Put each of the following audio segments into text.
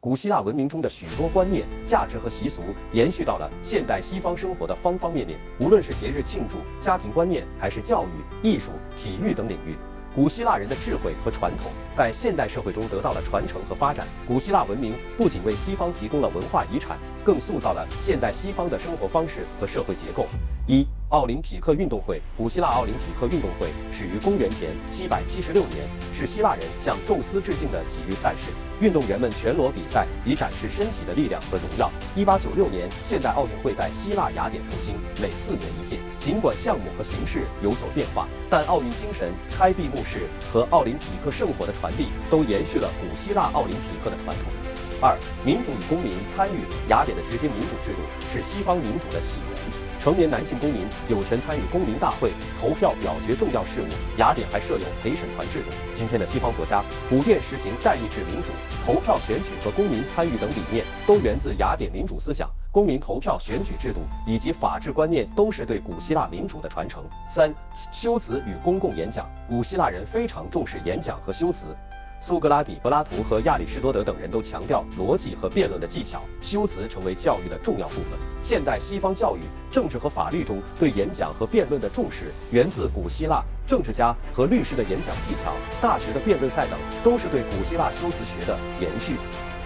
古希腊文明中的许多观念、价值和习俗延续到了现代西方生活的方方面面，无论是节日庆祝、家庭观念，还是教育、艺术、体育等领域。古希腊人的智慧和传统在现代社会中得到了传承和发展。古希腊文明不仅为西方提供了文化遗产，更塑造了现代西方的生活方式和社会结构。一、奥林匹克运动会。古希腊奥林匹克运动会始于公元前776年，是希腊人向宙斯致敬的体育赛事。运动员们全裸比赛，以展示身体的力量和荣耀。1896年，现代奥运会在希腊雅典复兴，每四年一届。尽管项目和形式有所变化，但奥运精神、开闭幕式和奥林匹克圣火的传递都延续了古希腊奥林匹克的传统。二、民主与公民参与。雅典的直接民主制度是西方民主的起源。成年男性公民有权参与公民大会，投票表决重要事务。雅典还设有陪审团制度。今天的西方国家普遍实行代议制民主，投票选举和公民参与等理念都源自雅典民主思想。公民投票选举制度以及法治观念都是对古希腊民主的传承。三、修辞与公共演讲。古希腊人非常重视演讲和修辞。苏格拉底、柏拉图和亚里士多德等人都强调逻辑和辩论的技巧，修辞成为教育的重要部分。现代西方教育、政治和法律中对演讲和辩论的重视，源自古希腊政治家和律师的演讲技巧。大学的辩论赛等都是对古希腊修辞学的延续。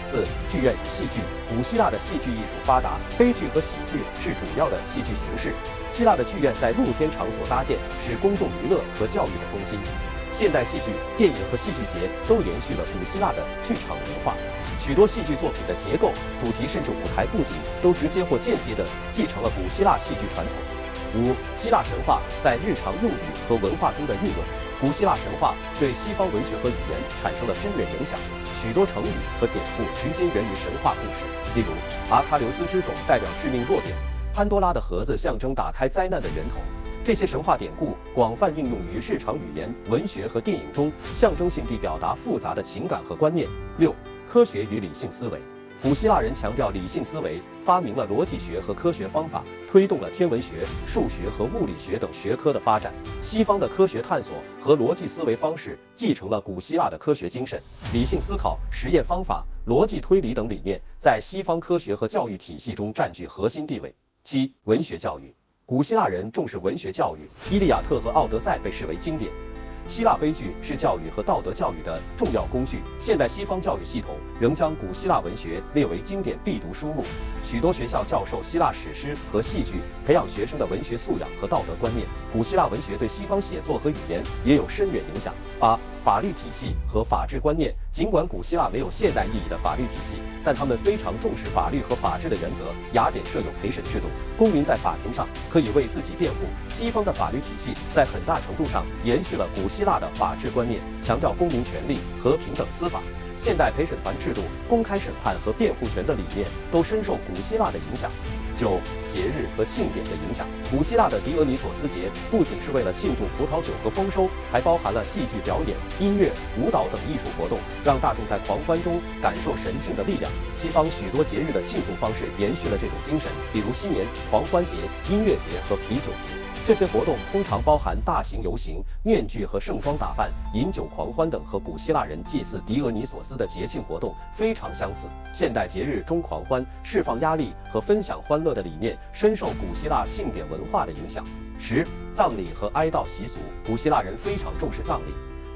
四、剧院与戏剧。古希腊的戏剧艺术发达，悲剧和喜剧是主要的戏剧形式。希腊的剧院在露天场所搭建，是公众娱乐和教育的中心。现代戏剧、电影和戏剧节都延续了古希腊的剧场文化，许多戏剧作品的结构、主题甚至舞台布景都直接或间接地继承了古希腊戏剧传统。五、希腊神话在日常用语和文化中的运用。古希腊神话对西方文学和语言产生了深远影响，许多成语和典故直接源于神话故事。例如，阿喀琉斯之种代表致命弱点，潘多拉的盒子象征打开灾难的源头。这些神话典故广泛应用于日常语言、文学和电影中，象征性地表达复杂的情感和观念。六、科学与理性思维。古希腊人强调理性思维，发明了逻辑学和科学方法，推动了天文学、数学和物理学等学科的发展。西方的科学探索和逻辑思维方式继承了古希腊的科学精神，理性思考、实验方法、逻辑推理等理念在西方科学和教育体系中占据核心地位。七、文学教育。古希腊人重视文学教育，《伊利亚特》和《奥德赛》被视为经典。希腊悲剧是教育和道德教育的重要工具。现代西方教育系统仍将古希腊文学列为经典必读书目，许多学校教授希腊史诗和戏剧，培养学生的文学素养和道德观念。古希腊文学对西方写作和语言也有深远影响。八。法律体系和法治观念。尽管古希腊没有现代意义的法律体系，但他们非常重视法律和法治的原则。雅典设有陪审制度，公民在法庭上可以为自己辩护。西方的法律体系在很大程度上延续了古希腊的法治观念，强调公民权利和平等司法。现代陪审团制度、公开审判和辩护权的理念都深受古希腊的影响。九节日和庆典的影响。古希腊的狄俄尼索斯节不仅是为了庆祝葡萄酒和丰收，还包含了戏剧表演、音乐、舞蹈等艺术活动，让大众在狂欢中感受神性的力量。西方许多节日的庆祝方式延续了这种精神，比如新年、狂欢节、音乐节和啤酒节。这些活动通常包含大型游行、面具和盛装打扮、饮酒狂欢等，和古希腊人祭祀狄俄尼索斯的节庆活动非常相似。现代节日中狂欢、释放压力和分享欢乐的理念深受古希腊庆典文化的影响。十、葬礼和哀悼习俗。古希腊人非常重视葬礼，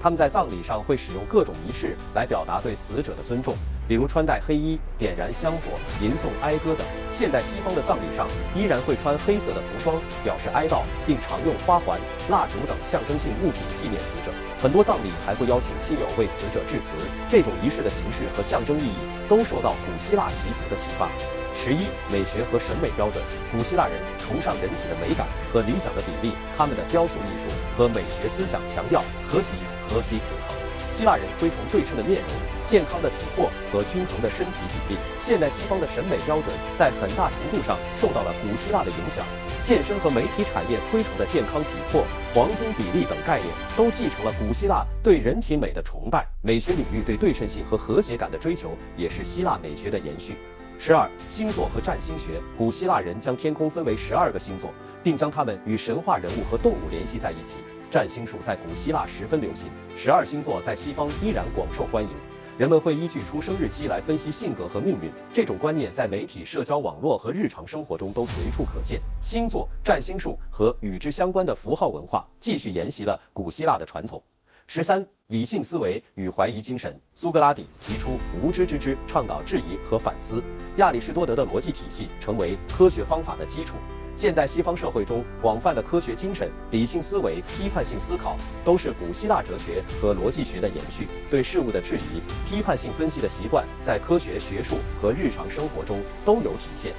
他们在葬礼上会使用各种仪式来表达对死者的尊重。比如穿戴黑衣、点燃香火、吟诵哀歌等。现代西方的葬礼上依然会穿黑色的服装，表示哀悼，并常用花环、蜡烛等象征性物品纪念死者。很多葬礼还会邀请亲友为死者致辞。这种仪式的形式和象征意义都受到古希腊习俗的启发。十一、美学和审美标准。古希腊人崇尚人体的美感和理想的比例，他们的雕塑艺术和美学思想强调和谐、和谐平衡。希腊人推崇对称的面容、健康的体魄和均衡的身体比例。现代西方的审美标准在很大程度上受到了古希腊的影响。健身和媒体产业推崇的健康体魄、黄金比例等概念，都继承了古希腊对人体美的崇拜。美学领域对对称性和和谐感的追求，也是希腊美学的延续。十二、星座和占星学。古希腊人将天空分为十二个星座，并将它们与神话人物和动物联系在一起。占星术在古希腊十分流行，十二星座在西方依然广受欢迎。人们会依据出生日期来分析性格和命运。这种观念在媒体、社交网络和日常生活中都随处可见。星座、占星术和与之相关的符号文化继续沿袭了古希腊的传统。十三、理性思维与怀疑精神。苏格拉底提出“无知之知”，倡导质疑和反思。亚里士多德的逻辑体系成为科学方法的基础。现代西方社会中广泛的科学精神、理性思维、批判性思考，都是古希腊哲学和逻辑学的延续。对事物的质疑、批判性分析的习惯，在科学、学术和日常生活中都有体现。